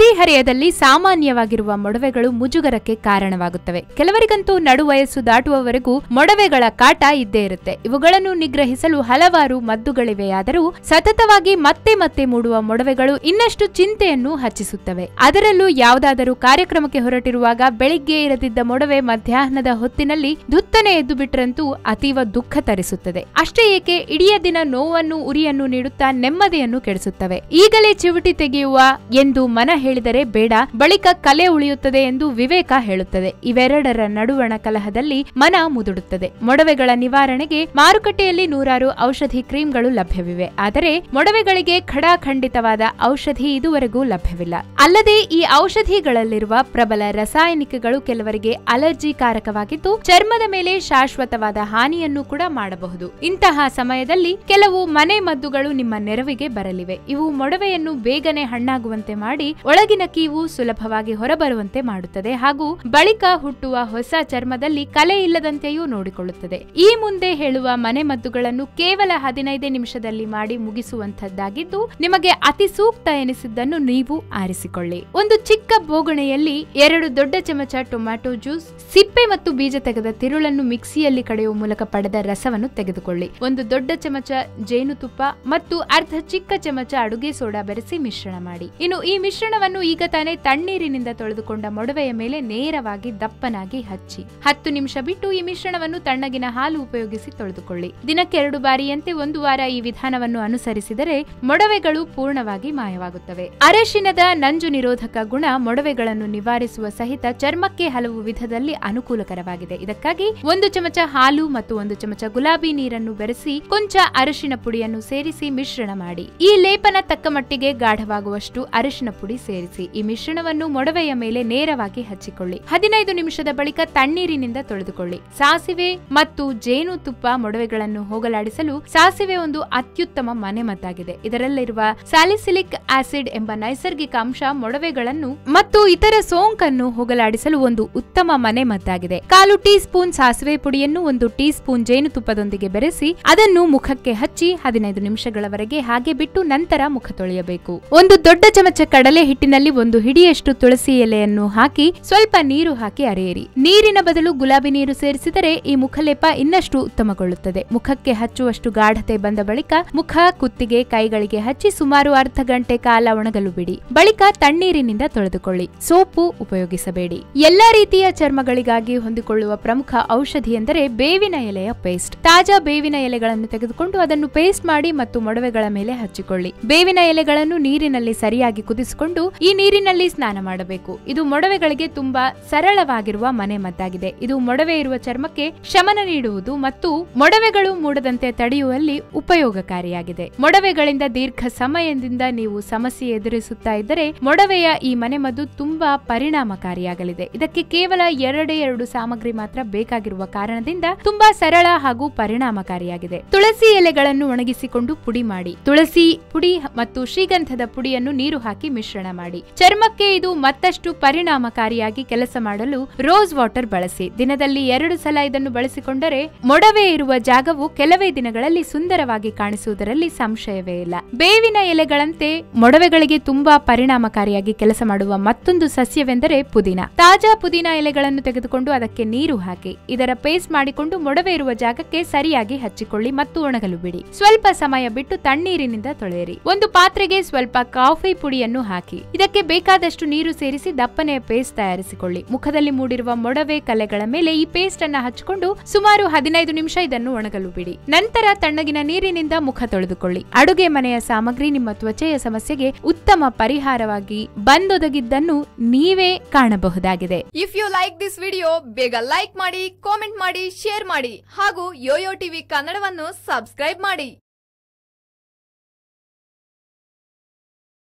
ಹದಿಹರೆಯದಲ್ಲಿ ಸಾಮಾನ್ಯವಾಗಿರುವ ಮೊಡವೆಗಳು ಮುಜುಗರಕ್ಕೆ ಕಾರಣವಾಗುತ್ತವೆ. ಕೆಲವರಿಗಂತೂ ನಡುವಯಸ್ಸು ದಾಟುವವರೆಗೂ ಮೊಡವೆಗಳ ಕಾಟ ಇದ್ದೇ ಇರುತ್ತೆ. ಇವುಗಳನ್ನು ನಿಗ್ರಹಿಸಲು ಹಲವಾರು ಮದ್ದುಗಳಿವೆಯಾದರೂ ಸತತವಾಗಿ ಮತ್ತೆ ಮತ್ತೆ ಮೂಡುವ ಮೊಡವೆಗಳು ಇನ್ನಷ್ಟು ಚಿಂತೆಯನ್ನು ಹಚ್ಚಿಸುತ್ತವೆ. ಅದರಲ್ಲೂ ಯಾವುದಾದರೂ ಕಾರ್ಯಕ್ರಮಕ್ಕೆ ಹೊರಟಿರುವಾಗ ಬೆಳಿಗ್ಗೆ ಇರದಿದ್ದ ಮೊಡವೆ ಮಧ್ಯಾಹ್ನದ ಹೊತ್ತಿನಲ್ಲಿ ದುತ್ತನೆ ಎದ್ದು ಬಿಟ್ಟರಂತೂ ಅತೀವ ದುಃಖ ತರಿಸುತ್ತದೆ. ಅಷ್ಟೇ ಏಕೆ ಇಡೀ ದಿನ ನೋವನ್ನು, ಉರಿಯನ್ನು ನೀಡುತ್ತಾ ನೆಮ್ಮದಿಯನ್ನು ಕೆಡಿಸುತ್ತವೆ. ಈಗಲೇ ಚಿವುಟಿ ತೆಗೆಯುವ ಎಂದು ಮನ ಹೇಳಿದರೆ ಬೇಡ, ಬಳಿಕ ಕಲೆ ಉಳಿಯುತ್ತದೆ ಎಂದು ವಿವೇಕ ಹೇಳುತ್ತದೆ. ಇವೆರಡರ ನಡುವಣ ಕಲಹದಲ್ಲಿ ಮನ ಮುದುಡುತ್ತದೆ. ಮೊಡವೆಗಳ ನಿವಾರಣೆಗೆ ಮಾರುಕಟ್ಟೆಯಲ್ಲಿ ನೂರಾರು ಔಷಧಿ ಕ್ರೀಮ್ಗಳು ಲಭ್ಯವಿವೆ. ಆದರೆ ಮೊಡವೆಗಳಿಗೆ ಖಡಾಖಂಡಿತವಾದ ಔಷಧಿ ಇದುವರೆಗೂ ಲಭ್ಯವಿಲ್ಲ. ಅಲ್ಲದೆ ಈ ಔಷಧಿಗಳಲ್ಲಿರುವ ಪ್ರಬಲ ರಾಸಾಯನಿಕಗಳು ಕೆಲವರಿಗೆ ಅಲರ್ಜಿಕಾರಕವಾಗಿದ್ದು, ಚರ್ಮದ ಮೇಲೆ ಶಾಶ್ವತವಾದ ಹಾನಿಯನ್ನು ಕೂಡ ಮಾಡಬಹುದು. ಇಂತಹ ಸಮಯದಲ್ಲಿ ಕೆಲವು ಮನೆ ಮದ್ದುಗಳು ನಿಮ್ಮ ನೆರವಿಗೆ ಬರಲಿವೆ. ಇವು ಮೊಡವೆಯನ್ನು ಬೇಗನೆ ಹಣ್ಣಾಗುವಂತೆ ಮಾಡಿ ಒಳಗಿನ ಕೀವು ಸುಲಭವಾಗಿ ಹೊರಬರುವಂತೆ ಮಾಡುತ್ತದೆ ಹಾಗೂ ಬಳಿಕ ಹುಟ್ಟುವ ಹೊಸ ಚರ್ಮದಲ್ಲಿ ಕಲೆ ಇಲ್ಲದಂತೆಯೂ ನೋಡಿಕೊಳ್ಳುತ್ತದೆ. ಈ ಮುಂದೆ ಹೇಳುವ ಮನೆ ಮದ್ದುಗಳನ್ನು ಕೇವಲ ಹದಿನೈದೇ ನಿಮಿಷದಲ್ಲಿ ಮಾಡಿ ಮುಗಿಸುವಂತದ್ದಾಗಿದ್ದು ನಿಮಗೆ ಅತಿ ಸೂಕ್ತ ಎನಿಸಿದ್ದನ್ನು ನೀವು ಆರಿಸಿಕೊಳ್ಳಿ. ಒಂದು ಚಿಕ್ಕ ಬೋಗಣೆಯಲ್ಲಿ ಎರಡು ದೊಡ್ಡ ಚಮಚ ಟೊಮ್ಯಾಟೊ ಜ್ಯೂಸ್, ಸಿಪ್ಪೆ ಮತ್ತು ಬೀಜ ತೆಗೆದ ತಿರುಳನ್ನು ಮಿಕ್ಸಿಯಲ್ಲಿ ಕಡೆಯುವ ಮೂಲಕ ಪಡೆದ ರಸವನ್ನು ತೆಗೆದುಕೊಳ್ಳಿ. ಒಂದು ದೊಡ್ಡ ಚಮಚ ಜೇನುತುಪ್ಪ ಮತ್ತು ಅರ್ಧ ಚಿಕ್ಕ ಚಮಚ ಅಡುಗೆ ಸೋಡಾ ಬೆರೆಸಿ ಮಿಶ್ರಣ ಮಾಡಿ. ಇನ್ನು ಈ ಮಿಶ್ರಣವನ್ನು ಈಗ ತಾನೇ ತಣ್ಣೀರಿನಿಂದ ತೊಳೆದುಕೊಂಡ ಮೊಡವೆಯ ಮೇಲೆ ನೇರವಾಗಿ ದಪ್ಪನಾಗಿ ಹಚ್ಚಿ. ಹತ್ತು ನಿಮಿಷ ಬಿಟ್ಟು ಈ ಮಿಶ್ರಣವನ್ನು ತಣ್ಣಗಿನ ಹಾಲು ಉಪಯೋಗಿಸಿ ತೊಳೆದುಕೊಳ್ಳಿ. ದಿನಕ್ಕೆ ಎರಡು ಬಾರಿಯಂತೆ ಒಂದು ವಾರ ಈ ವಿಧಾನವನ್ನು ಅನುಸರಿಸಿದರೆ ಮೊಡವೆಗಳು ಪೂರ್ಣವಾಗಿ ಮಾಯವಾಗುತ್ತವೆ. ಅರಶಿನದ ನಂಜು ನಿರೋಧಕ ಗುಣ ಮೊಡವೆಗಳನ್ನು ನಿವಾರಿಸುವ ಸಹಿತ ಚರ್ಮಕ್ಕೆ ಹಲವು ವಿಧದಲ್ಲಿ ಅನುಕೂಲಕರವಾಗಿದೆ. ಇದಕ್ಕಾಗಿ ಒಂದು ಚಮಚ ಹಾಲು ಮತ್ತು ಒಂದು ಚಮಚ ಗುಲಾಬಿ ನೀರನ್ನು ಬೆರೆಸಿ ಕೊಂಚ ಅರಿಶಿನ ಪುಡಿಯನ್ನು ಸೇರಿಸಿ ಮಿಶ್ರಣ ಮಾಡಿ. ಈ ಲೇಪನ ತಕ್ಕ ಮಟ್ಟಿಗೆ ಗಾಢವಾಗುವಷ್ಟು ಅರಿಶಿನ ಪುಡಿ ಸೇರಿಸಿ ಈ ಮಿಶ್ರಣವನ್ನು ಮೊಡವೆಯ ಮೇಲೆ ನೇರವಾಗಿ ಹಚ್ಚಿಕೊಳ್ಳಿ. ಹದಿನೈದು ನಿಮಿಷದ ಬಳಿಕ ತಣ್ಣೀರಿನಿಂದ ತೊಳೆದುಕೊಳ್ಳಿ. ಸಾಸಿವೆ ಮತ್ತು ಜೇನು ತುಪ್ಪ ಮೊಡವೆಗಳನ್ನು ಹೋಗಲಾಡಿಸಲು ಸಾಸಿವೆ ಒಂದು ಅತ್ಯುತ್ತಮ ಮನೆಮದ್ದಾಗಿದೆ. ಇದರಲ್ಲಿರುವ ಸ್ಯಾಲಿಸಿಲಿಕ್ ಆಸಿಡ್ ಎಂಬ ನೈಸರ್ಗಿಕ ಅಂಶ ಮೊಡವೆಗಳನ್ನು ಮತ್ತು ಇತರ ಸೋಂಕನ್ನು ಹೋಗಲಾಡಿಸಲು ಒಂದು ಉತ್ತಮ ಮನೆಮದ್ದಾಗಿದೆ. ಕಾಲು ಟೀ ಸ್ಪೂನ್ ಸಾಸಿವೆ ಪುಡಿಯನ್ನು ಒಂದು ಟೀ ಸ್ಪೂನ್ ಜೇನುತುಪ್ಪದೊಂದಿಗೆ ಬೆರೆಸಿ ಅದನ್ನು ಮುಖಕ್ಕೆ ಹಚ್ಚಿ ಹದಿನೈದು ನಿಮಿಷಗಳವರೆಗೆ ಹಾಗೆ ಬಿಟ್ಟು ನಂತರ ಮುಖ ತೊಳೆಯಬೇಕು. ಒಂದು ದೊಡ್ಡ ಚಮಚ ಕಡಲೆ ಹಿಟ್ಟಿನಲ್ಲಿ ಒಂದು ಹಿಡಿಯಷ್ಟು ತುಳಸಿ ಎಲೆಯನ್ನು ಹಾಕಿ ಸ್ವಲ್ಪ ನೀರು ಹಾಕಿ ಅರೆಯಿರಿ. ನೀರಿನ ಬದಲು ಗುಲಾಬಿ ನೀರು ಸೇರಿಸಿದರೆ ಈ ಮುಖಲೇಪ ಇನ್ನಷ್ಟು ಉತ್ತಮಗೊಳ್ಳುತ್ತದೆ. ಮುಖಕ್ಕೆ ಹಚ್ಚುವಷ್ಟು ಗಾಢತೆ ಬಂದ ಬಳಿಕ ಮುಖ, ಕುತ್ತಿಗೆ, ಕೈಗಳಿಗೆ ಹಚ್ಚಿ ಸುಮಾರು ಅರ್ಧ ಗಂಟೆ ಕಾಲ ಒಣಗಲು ಬಿಡಿ ಬಳಿಕ ತಣ್ಣೀರಿನಿಂದ ತೊಳೆದುಕೊಳ್ಳಿ. ಸೋಪು ಉಪಯೋಗಿಸಬೇಡಿ. ಎಲ್ಲಾ ರೀತಿಯ ಚರ್ಮಗಳಿಗಾಗಿ ಹೊಂದಿಕೊಳ್ಳುವ ಪ್ರಮುಖ ಔಷಧಿ ಎಂದರೆ ಬೇವಿನ ಎಲೆಯ ಪೇಸ್ಟ್. ತಾಜಾ ಬೇವಿನ ಎಲೆಗಳನ್ನು ತೆಗೆದುಕೊಂಡು ಅದನ್ನು ಪೇಸ್ಟ್ ಮಾಡಿ ಮತ್ತು ಮೊಡವೆಗಳ ಮೇಲೆ ಹಚ್ಚಿಕೊಳ್ಳಿ. ಬೇವಿನ ಎಲೆಗಳನ್ನು ನೀರಿನಲ್ಲಿ ಸರಿಯಾಗಿ ಕುದಿಸಿಕೊಂಡು ಈ ನೀರಿನಲ್ಲಿ ಸ್ನಾನ ಮಾಡಬೇಕು. ಇದು ಮೊಡವೆಗಳಿಗೆ ತುಂಬಾ ಸರಳವಾಗಿರುವ ಮನೆ ಮದ್ದಾಗಿದೆ. ಇದು ಮೊಡವೆ ಇರುವ ಚರ್ಮಕ್ಕೆ ಶಮನ ನೀಡುವುದು ಮತ್ತು ಮೊಡವೆಗಳು ಮೂಡದಂತೆ ತಡೆಯುವಲ್ಲಿ ಉಪಯೋಗಕಾರಿಯಾಗಿದೆ. ಮೊಡವೆಗಳಿಂದ ದೀರ್ಘ ಸಮಯದಿಂದ ನೀವು ಸಮಸ್ಯೆ ಎದುರಿಸುತ್ತಾ ಇದ್ದರೆ ಮೊಡವೆಯ ಈ ಮನೆಮದ್ದು ತುಂಬಾ ಪರಿಣಾಮಕಾರಿಯಾಗಲಿದೆ. ಇದಕ್ಕೆ ಕೇವಲ ಎರಡೇ ಎರಡು ಸಾಮಗ್ರಿ ಮಾತ್ರ ಬೇಕಾಗಿರುವ ಕಾರಣದಿಂದ ತುಂಬಾ ಸರಳ ಹಾಗೂ ಪರಿಣಾಮಕಾರಿಯಾಗಿದೆ. ತುಳಸಿ ಎಲೆಗಳನ್ನು ಒಣಗಿಸಿಕೊಂಡು ಪುಡಿ ಮಾಡಿ. ತುಳಸಿ ಪುಡಿ ಮತ್ತು ಶ್ರೀಗಂಧದ ಪುಡಿಯನ್ನು ನೀರು ಹಾಕಿ ಮಿಶ್ರಣ ಮಾಡಿ. ಚರ್ಮಕ್ಕೆ ಇದು ಮತ್ತಷ್ಟು ಪರಿಣಾಮಕಾರಿಯಾಗಿ ಕೆಲಸ ಮಾಡಲು ರೋಸ್ ವಾಟರ್ ಬಳಸಿ. ದಿನದಲ್ಲಿ ಎರಡು ಸಲ ಇದನ್ನು ಬಳಸಿಕೊಂಡರೆ ಮೊಡವೆ ಇರುವ ಜಾಗವು ಕೆಲವೇ ದಿನಗಳಲ್ಲಿ ಸುಂದರವಾಗಿ ಕಾಣಿಸುವುದರಲ್ಲಿ ಸಂಶಯವೇ ಇಲ್ಲ. ಬೇವಿನ ಎಲೆಗಳಂತೆ ಮೊಡವೆಗಳಿಗೆ ತುಂಬಾ ಪರಿಣಾಮಕಾರಿಯಾಗಿ ಕೆಲಸ ಮಾಡುವ ಮತ್ತೊಂದು ಸಸ್ಯವೆಂದರೆ ಪುದೀನ. ತಾಜಾ ಪುದೀನ ಎಲೆಗಳನ್ನು ತೆಗೆದುಕೊಂಡು ಅದಕ್ಕೆ ನೀರು ಹಾಕಿ. ಇದರ ಪೇಸ್ಟ್ ಮಾಡಿಕೊಂಡು ಮೊಡವೆ ಇರುವ ಜಾಗಕ್ಕೆ ಸರಿಯಾಗಿ ಹಚ್ಚಿಕೊಳ್ಳಿ ಮತ್ತು ಒಣಗಲು ಬಿಡಿ. ಸ್ವಲ್ಪ ಸಮಯ ಬಿಟ್ಟು ತಣ್ಣೀರಿನಿಂದ ತೊಳೆಯಿರಿ. ಒಂದು ಪಾತ್ರೆಗೆ ಸ್ವಲ್ಪ ಕಾಫಿ ಪುಡಿಯನ್ನು ಹಾಕಿ. ಇದಕ್ಕೆ ಬೇಕಾದಷ್ಟು ನೀರು ಸೇರಿಸಿ ದಪ್ಪನೆಯ ಪೇಸ್ಟ್ ತಯಾರಿಸಿಕೊಳ್ಳಿ. ಮುಖದಲ್ಲಿ ಮೂಡಿರುವ ಮೊಡವೆ ಕಲೆಗಳ ಮೇಲೆ ಈ ಪೇಸ್ಟ್ ಅನ್ನ ಹಚ್ಚಿಕೊಂಡು ಸುಮಾರು ಹದಿನೈದು ನಿಮಿಷ ಇದನ್ನು ಒಣಗಲು ಬಿಡಿ. ನಂತರ ತಣ್ಣಗಿನ ನೀರಿನಿಂದ ಮುಖ ತೊಳೆದುಕೊಳ್ಳಿ. ಅಡುಗೆ ಮನೆಯ ಸಾಮಗ್ರಿ ನಿಮ್ಮ ತ್ವಚೆಯ ಸಮಸ್ಯೆಗೆ ಉತ್ತಮ ಪರಿಹಾರವಾಗಿ ಬಂದೊದಗಿದ್ದನ್ನು ನೀವೇ ಕಾಣಬಹುದಾಗಿದೆ. If you like this video ಬೇಗ ಲೈಕ್ ಮಾಡಿ ಕಾಮೆಂಟ್ ಮಾಡಿ ಶೇರ್ ಮಾಡಿ ಹಾಗೂ ಯೋಯೋ ಟಿವಿ ಕನ್ನಡವನ್ನು ಸಬ್ಸ್ಕ್ರೈಬ್ ಮಾಡಿ.